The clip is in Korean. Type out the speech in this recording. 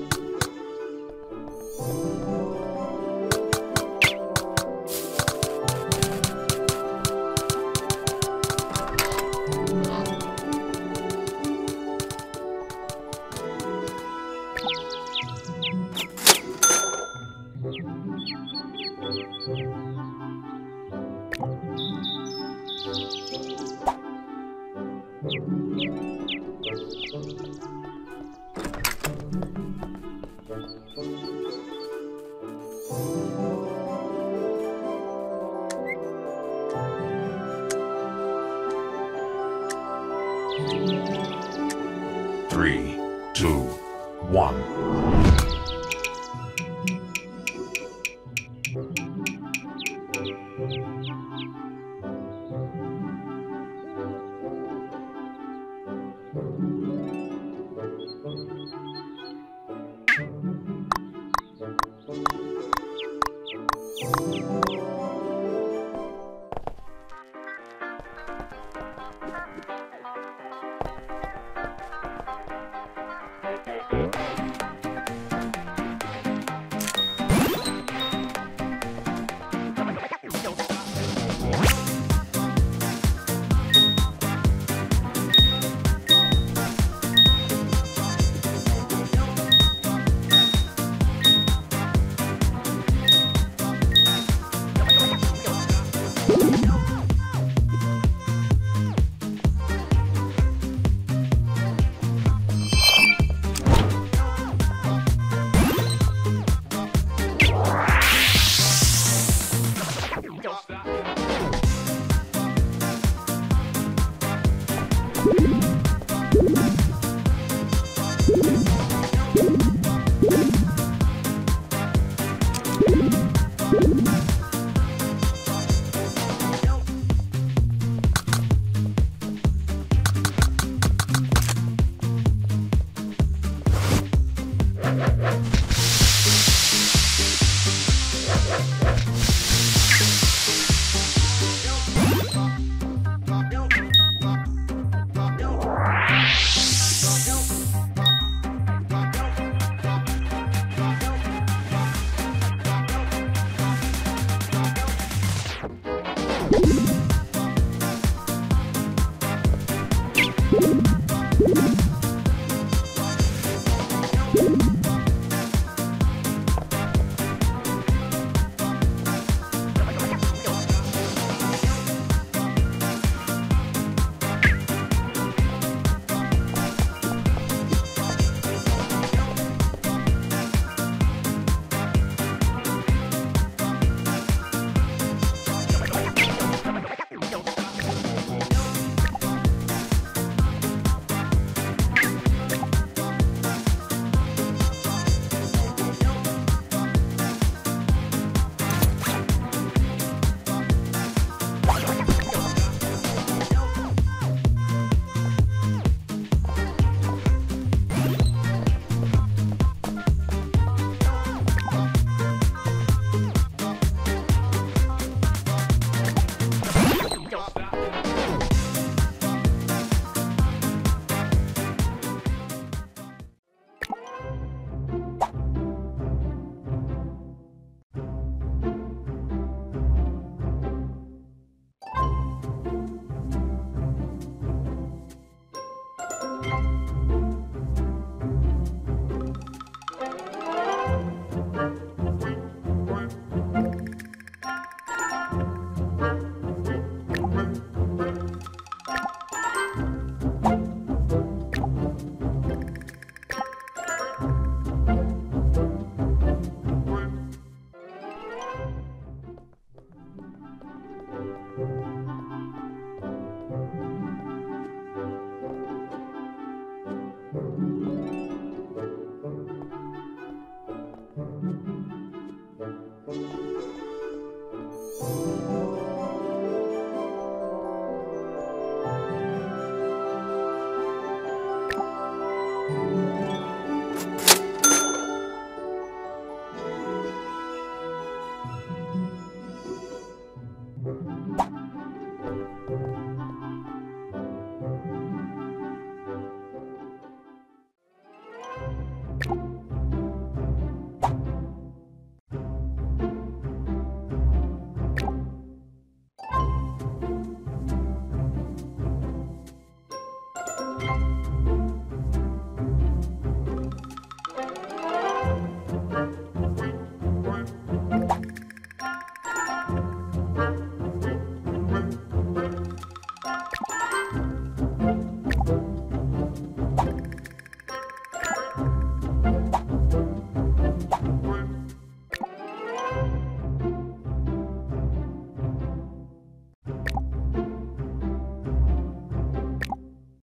Thank mm -hmm. you. Three, two, one.